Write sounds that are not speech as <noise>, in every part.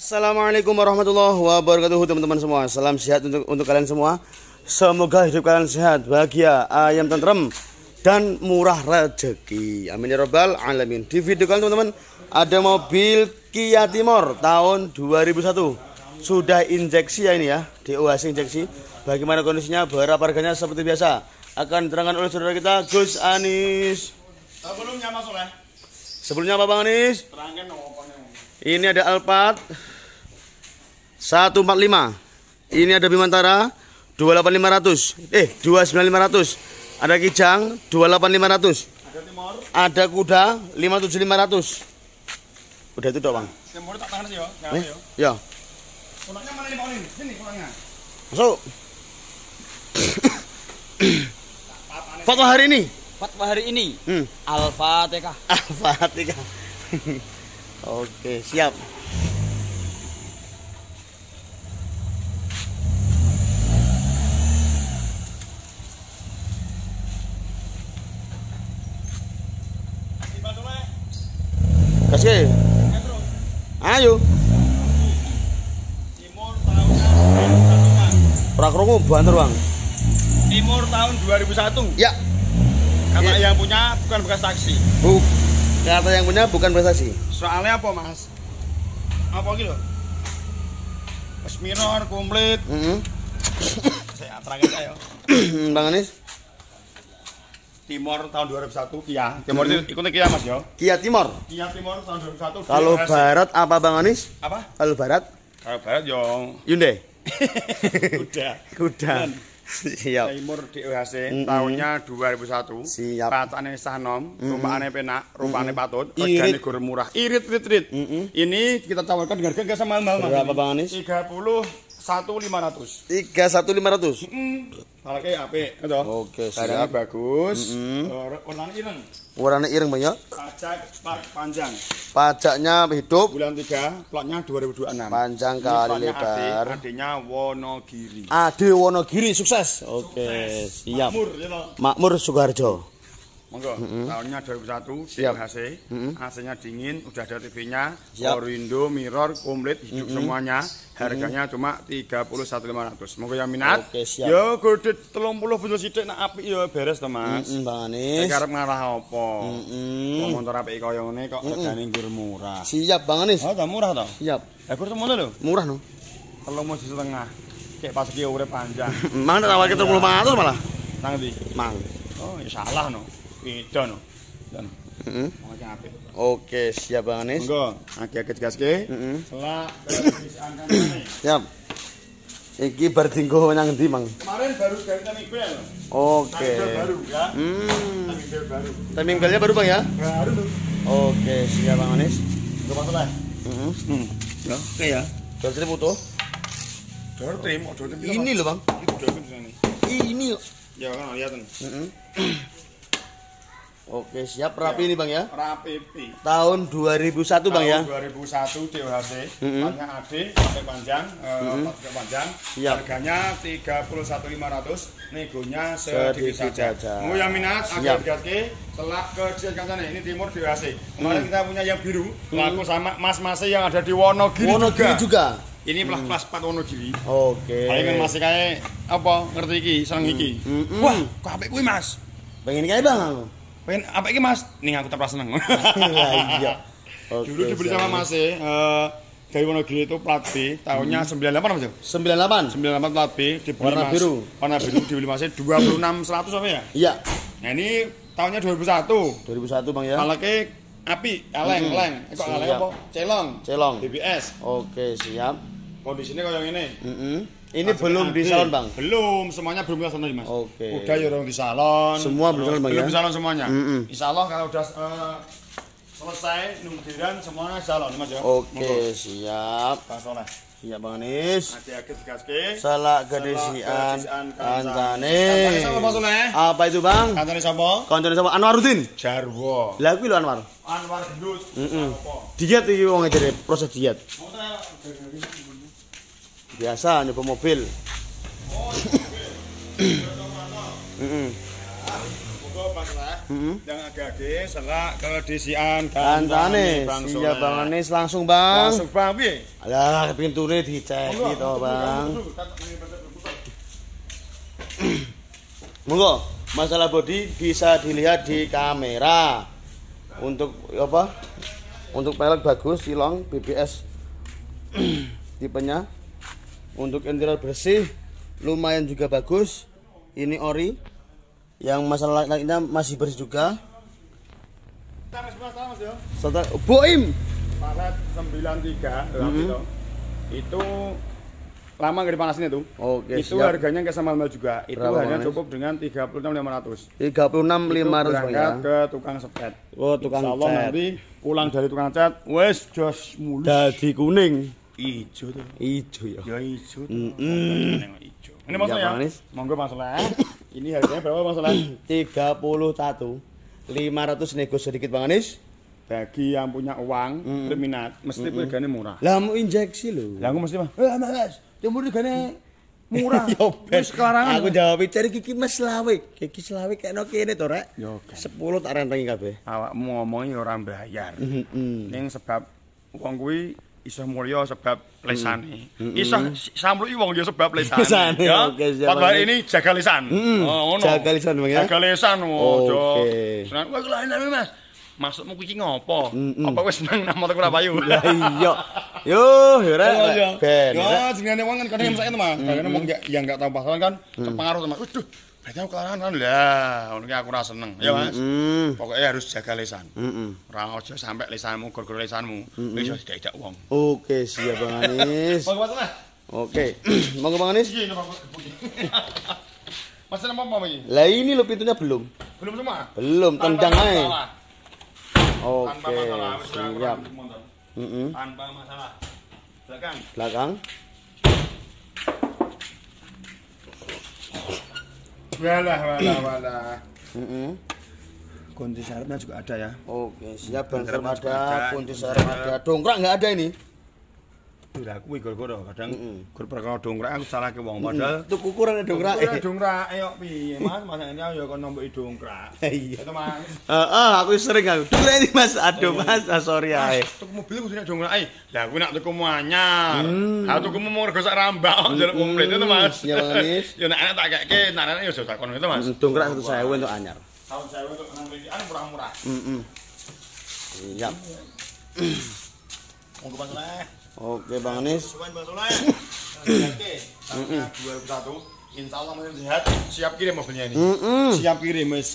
Assalamualaikum warahmatullahi wabarakatuh teman-teman semua. Salam sehat untuk untuk kalian semua. Semoga hidup kalian sehat, bahagia, ayam tentrem Dan murah rezeki Amin ya robbal alamin. Di video kalian teman-teman Ada mobil Kia Timor tahun 2001 Sudah injeksi ya ini ya DOHC injeksi. Bagaimana kondisinya, berapa harganya? Seperti biasa. Akan diterangkan oleh saudara kita Gus Anis. Sebelumnya Mas Oleh, Sebelumnya apa Bang Anis? terangkan Ini ada Alphard 145. Ini ada Bimantara 28500. Eh, 29500. Ada Kijang 28500. Ada kuda 57500. Udah itu doang, Bang. timur tak tangan sih yo, nggak Eh, ya. Mana nih? Sini kunaknya. Masuk. Foto hari ini. Fatwa hari ini Hmm. Al-Fatihah. Al-Fatihah. <laughs> Oke, siap. Dibantu Oleh. Kasih. Eh, terus. Ayo. Timur tahunnya 2001. Prakrungu banter, Bang. Timur tahun 2001. Ya. Kata Iya. yang punya bukan bekas taksi. Bu. Kata yang punya bukan prestasi. Soalnya apa Mas? Apa gitu? Pas mirror komplit. Heeh. Saya terangkan saya. <coughs> Bang Anis. Timur tahun 2001 Kia. Timur itu ikutnya Kia Mas yo. Kia Timor. Kia Timur tahun 2001. Kalau barat apa Bang Anis? apa? Kalau barat Kalau barat yo Hyundai. udah. <laughs> Kuda. Siap. Timur DOHC Mm-mm. tahunnya 2001. Siap. Pacane sanom, rumpane penak, rumpane patut, Irit. regane gur murah. Irit irit irit. Mm-mm. Ini kita tawarkan dengan harga nggak sama mahal Mas. Berapa Bang Anis? 31.500. 31500. Hmm. Kalau kayak apik, gitu. Oke, siap. bagus. Mm-mm. Eh, Warnanya ireng. Warna ireng Bang ya. Pajak pak panjang. Pajaknya hidup Bulan 3, plotnya 2026. panjang Ini kali plotnya lebar. adik, adiknya Wonogiri. Ade Wonogiri sukses. Oke, siap. Makmur, ya? Makmur Sugarjo. Monggo, tahunnya 2001, Siap. DOHC, Mm-mm. AC-nya dingin, udah ada TV-nya, Siap. Orindo, mirror, komplit, hidup semuanya. Harganya cuma 31.500. Monggo yang minat. Oke, siap. Yo gede 30 butuh sithik nak apik yo beres to, Mas. Mm, Bang Saya Anis. arep ngarah apa? Mm-mm. Kok motor apik kaya ngene kok regane nggur murah. Siap Bang Anis. Oh, murah to? Siap. Lah kur temono lho, Murah no. telu mau setengah. Kayak pas iki urip panjang. Mang tak tawarke 3500 malah. Nang ndi? Mang. Oh, ya salah no. Beda no. Dan Heeh. mau apik. Oke, siap Bang Anis. Monggo, akeh-akeh digaske. Heeh. Selak bis angkane. Siap. Iki bar dinggo nang ndi, Mang? Kemarin baru dari Taming Bel. Oke. Baru ya. Hmm. Taming baru. Baru, Bang ya? Baru tuh. Oke, siap Bang Anis. Enggak masalah. Heeh. Hmm. Ya, oke ya. Door trim utuh. Door trim, oh, door trim. Ini loh, Bang. Trim sini. Ini. Ya kan lihat nih. Heeh. <clears throat> Oke, siap rapi ini, Bang ya. Rapi pi. Tahun 2001, Bang ya. Tahun 2001 DOHC. Mm-mm. Banyak AD, sampai panjang, eh, pakai panjang. Siap. Harganya 31.500, negonya Sedikit saja. saja. Mau yang minat, agak gaske, selak ke Kancane. Ini timur DOHC. Kemarin kita punya yang biru, laku sama mas-masnya yang ada di Wonogiri, Hmm. Wonogiri juga. Ini plus plus 4 Wonogiri. Oke. Paling kan masih kayak apa ngerti iki, seneng iki. Mm-mm. Wah, kok apik kuwi Mas? Pengen kayak Bang. Pengen apik iki Mas? Ning aku tak seneng. <laughs> Iya. Oke. Dulu dibeli sama Mas eh dari Wonogiri itu plat B tahunnya 98 apa tuh? 98. 98 plat B dibeli Warna Mas. biru. Warna biru dibeli Mas 26100 apa ya? Iya. Nah ini tahunnya 2001. 2001, Bang ya. Palake api, eleng, Mm-mm. eleng. Eh, Kok eleng apa? Celong. Celong. BBS. Oke, siap. Kondisinya kayak ini. Heeh. Ini Masuk belum di salon, Bang. Belum, semuanya belum di salon Mas. Oke. Udah ya orang di salon. Semua belum salon, Bang, Belum ya? di salon semuanya. Mm-mm. Insya Allah kalau udah eh, selesai nunggiran semuanya di salon Mas ya. Oke, siap. Pak Soleh. Siap, Bang Anis. Gadisian gadisian kancane. Apa itu, Bang? Kancane sapa? Kancane sama Anwaruddin. Jarwo. Lah kuwi lho Anwar. Anwar Gendut. Heeh. Diet iki wong jare proses diet. Biasa nyoba mobil. Mm-mm. Yang agak-agak selak kedisian Kancane, Bang siap Soleh. Bang Anis langsung Bang. Langsung Bang piye? Alah, pinture dicek gitu Bang. <clears throat> Monggo, masalah body bisa dilihat di kamera. Untuk apa? Untuk pelek bagus, silong BBS <clears throat> tipenya. Untuk interior bersih, lumayan juga bagus. Ini ori. Yang masalah lainnya masih bersih juga. Serta Boim. Paret 93 Mhm. itu. Itu lama nggak dipanasin itu. Oke, itu siap. harganya nggak sama mahal juga. Itu Berapa, hanya Mas? cukup dengan 36.500. 36 500 Bang ya. berangkat ke tukang sepet. Oh, tukang Insya Allah cat. nanti pulang dari tukang cat, wes jos mulus. Dadi kuning. Ijo tuh. Ijo ya. Ya ijo. Nengok ijo. Ini Iya, ya. Monggo masalah. Ini harganya berapa masalah? 31 500 nego sedikit Bang Anis. Bagi yang punya uang, berminat, mesti harganya murah. Lah mau injeksi lho. Lah aku mesti mah, eh mas, murah harganya murah. <laughs> Yo ben. Wis sekarang Aku jawab cari kiki Mas Lawik. Kiki Lawik kene kene to rek. Yo kan. 10 tak rentengi kabeh. awakmu ngomongnya orang bayar. Heeh. Ning sebab wong kuwi iso mulya sebab lesane. Iso samluki wong <laughs> ya sebab lesane. Lesane, ya. oke, siap, Pada Bang. ini jaga lisan. Oh, ngono. Jaga lisan, Bang, ya? Jaga lisan ojo. Oke. Senang wah kelainan Mas. Maksudmu kuwi ngopo? Mm-mm. Apa wis nang motor ora payu? Lah iya. Yo, yo rek. rek. Ben. rek. Ya, jenenge wong kan kadang mesake to, Mas. Kadang wong ya yang enggak tahu pasaran kan terpengaruh Mas. Waduh, berarti aku kelaran kan. Lah, ngono ki aku ora seneng. Ya, Mas. Pokoknya harus jaga lisan. Heeh. Ora aja sampe lisanmu gara-gara lisanmu wis iso didak wong. Oke, siap Bang Anis. Monggo Mas. Mas. Oke. <clears throat> Monggo Bang Anis. Iki Pak. Mas apa iki? Lah ini lo pintunya belum. Belum semua. Belum, tendang aja. Tanpa Oke, masalah. Ora siap. motor. Heeh. Tanpa masalah. Belakang. Belakang. Walah, walah, walah. Heeh. Kunci sarapnya juga ada ya. Oke, siap ban Serep serep juga ada, ada, kunci serep. ada. Dongkrak nggak ada ini. Tidak kuwi gara-gara kadang gur perkara dongkrak aku salah ke wong padahal Itu ukuran ada dongkrak. Dongkrak, dongkrak, ayo piye Mas, Mas ini ya kon nomboki dongkrak. <laughs> Iya. Itu Mas. Heeh, aku sering aku. Dongkrak ini Mas, aduh Mas, ah, sorry ae. Tuku mobil kudu nek dongkrak ae. Lah aku nak tuku anyar. Ha tuku mau rego sak rambak njaluk komplit itu Mas. Iya, Mas. Ya nek anak <laughs> tak keke, nek anak ya tak kono itu Mas. Dongkrak satu saya untuk anyar. Tahun saya untuk nang belian murah-murah. Heeh. Siap. Mas Soleh. Oke, Bang Anis. Suwan Bang Soleh. Oke. Tahunnya 2001. Insya Allah masih sehat. Siap kirim mobilnya ini. Heeh. Siap kirim wis.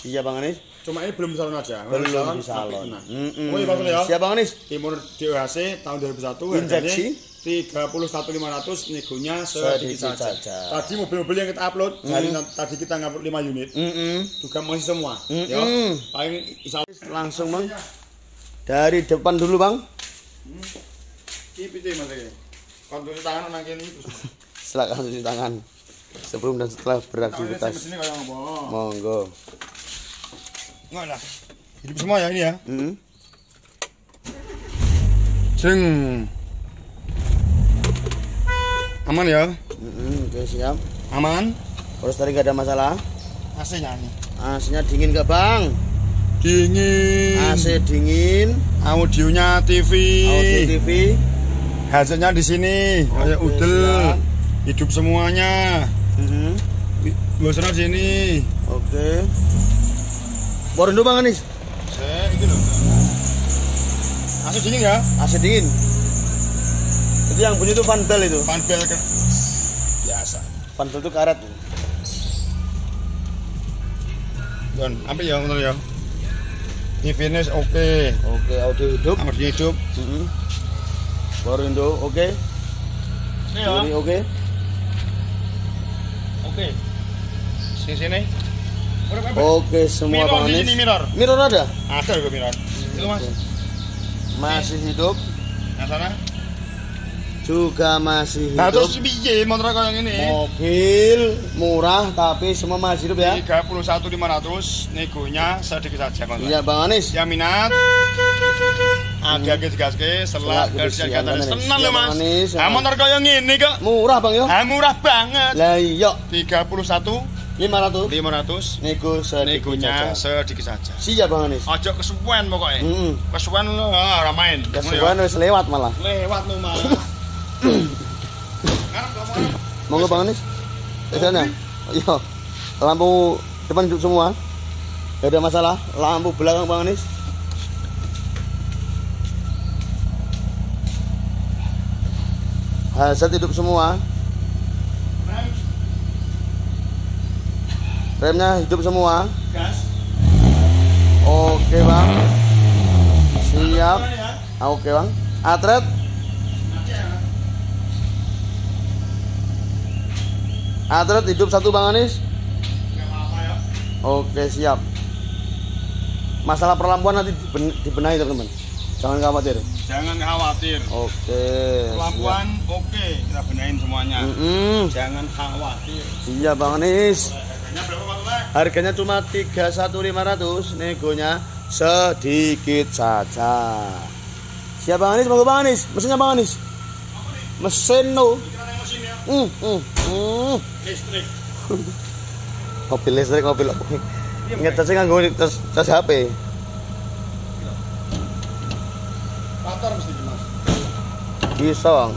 Siap Bang Anis. Cuma ini belum salon aja. Belum Salon di salon. Heeh. Oh ya. Siap Bang Anis. Timur DOHC tahun 2001 Injeksi? harganya 31.500 negonya sedikit saja. Tadi mobil-mobil yang kita upload, hari tadi kita ngupload 5 unit, Heeh. juga masih semua. Ya. Mm-mm. Paling insya Allah. Langsung Bang. Dari depan dulu Bang. Piye Mas iki? Kon cuci tangan nang kene iki. Silakan cuci tangan. Sebelum dan setelah beraktivitas. Monggo. Enggak lah. Hidup semua ya ini ya. Heeh. Jeng. Aman ya? Oke siap. Aman. Terus tadi nggak ada masalah. AC-nya nih. AC-nya dingin nggak Bang? Dingin. AC dingin. Audionya TV. Audio TV. Hasilnya di sini. Kayak udel. siap. Hidup semuanya. Heeh. Bosan di sini. Oke. Borin dulu Bang Anis. Saya itu loh. AC dingin ya? AC dingin. Itu yang bunyi itu fan bell itu. Fan bel ke. Biasa. Fan bell itu karet. Don, ambil ya menurut ya. Ini finish oke. Oke, audio hidup. Amat hidup. Heeh. Borin dulu, oke. Ini Kiri oke. Oke. Sini sini. Oke, semua Mirror di sini, mirror. Mirror ada? Ada juga mirror. Itu mas. Masih hidup. Yang sana. Juga masih Nah hidup. terus piye motor kayak ini? Mobil murah tapi semua masih hidup ya. Tiga puluh satu lima ratus, negonya sedikit saja kontrak. Iya Bang Anis. Yang minat agak gaske Selak kata Anis. senang Iya, loh mas. Ah motor kayak gini kok. Murah Bang yo. Ah murah banget. Lah iya. Tiga puluh satu 500. 500. Nego sedikit Negonya saja. sedikit saja. Siap Bang Anis. Ojo kesuwen pokoknya. Heeh. Kesuwen lu ah, ora main. Kesuwen wis lewat malah. lewat lu malah. <laughs> Ngarep. Monggo Bang Anis. Di sana. Iya. Lampu depan hidup semua. Gak ada masalah. Lampu belakang Bang Anis. Hazard hidup semua. Rem, Remnya hidup semua. Oke bang. Siap. Ya. Ah, Oke bang. Atret. Nanti ya. Atret hidup satu bang apa-apa ya. Oke siap. Masalah perlampuan nanti diben- dibenahi teman-teman. Jangan khawatir. Jangan khawatir. Oke. Pelabuhan oke, kita benahin semuanya. Mm-mm. Jangan khawatir. Siap bang Anis. Harganya berapa Pak Tule? Harganya cuma 31.500. Negonya sedikit saja. Siap bang Anis. Monggo bang Anis. Mesinnya bang Anis. Mesin no. Kita naik mesin ya. Hmm, hmm, hmm. Listrik. mobil listrik mobil ngecasnya nganggo cas cas HP. Motor mesti Mas. bisa bang.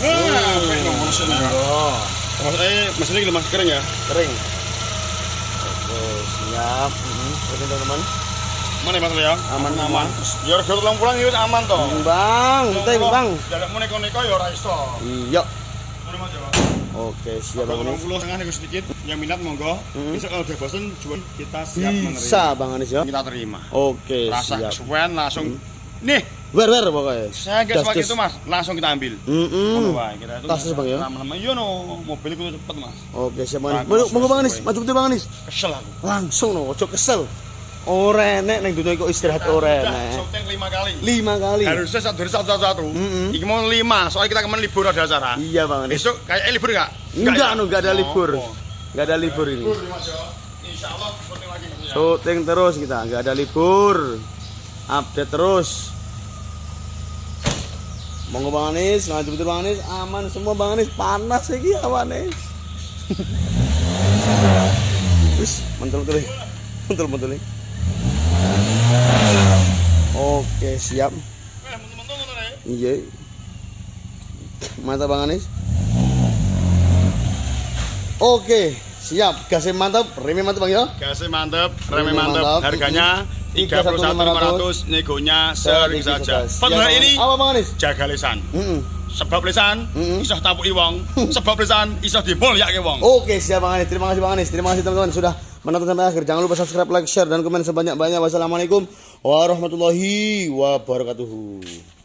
Nah, pengen oh Maksudnya ini mas kering ya? kering. Oke siap. Oke teman-teman Mana ya mas ya? Aman, aman. Ya harga tulang pulang ini aman toh. bang kita bang Jarak mau neko-neko ya ora iso. iya ya? oke siap bang Anis pulau tengah nego sedikit, yang minat monggo. Bisa kalau udah bosen jual kita siap menerima. bisa bang Anis ya Kita terima. oke Rasa siap kesuwen langsung. Nih, wer wer pokoknya saya nggak Das, sebagai das. itu mas, langsung kita ambil. Wae, kita itu. Tas bang ya Lama-lama iya no, mobil itu cepet mas. oke siap bang Anis monggo bang Anis maju betul bang Anis Kesel aku. langsung no ojo kesel ora enek neng dunia kok istirahat ora enek syuting lima kali. lima kali Harusnya satu dari satu satu satu. Mm-mm. Iki mau lima, soalnya kita kemarin libur ada acara. iya bang Besok kayak eh, libur nggak? Enggak, ya? anu, enggak ada Oh, libur. oh. Enggak ada libur ini. Ya. Insya Allah syuting lagi mas ya. Syuting terus kita, enggak ada libur. Update terus. Monggo Bang Anis, ngaju betul Bang Anis, aman semua Bang Anis, panas iki awane. <laughs> Wis, mentul betul. Oke, siap. Iya. Mantap Bang Anis. Oke, siap. Gasnya mantap, remnya mantap Bang ya. Gasnya mantep, Remnya mantep. mantap. Harganya 31.500, negonya sering saja. Pada ini Apa Bang Anis? jaga lisan. Mm-mm. Sebab lisan Mm-mm. iso tapuki wong, <laughs> sebab lisan iso dimulyake wong. Oke, siap Bang Anis. Terima kasih Bang Anis. Terima kasih teman-teman sudah menonton sampai akhir. Jangan lupa subscribe, like, share dan komen sebanyak-banyak. Wassalamualaikum warahmatullahi wabarakatuh.